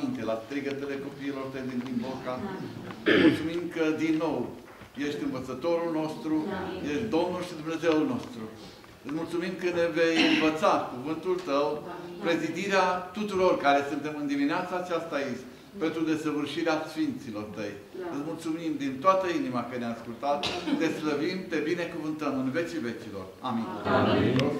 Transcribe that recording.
aminte la strigătele copiilor tăi din, din Boca. Da. Mulțumim că din nou ești învățătorul nostru, da. ești Domnul și Dumnezeul nostru. Îți mulțumim că ne vei învăța cuvântul Tău, da. prezidirea tuturor care suntem în dimineața aceasta aici, pentru desăvârșirea Sfinților Tăi. Îți mulțumim din toată inima că ne-ai ascultat, te slăvim, te binecuvântăm în vecii vecilor. Amin. Amin.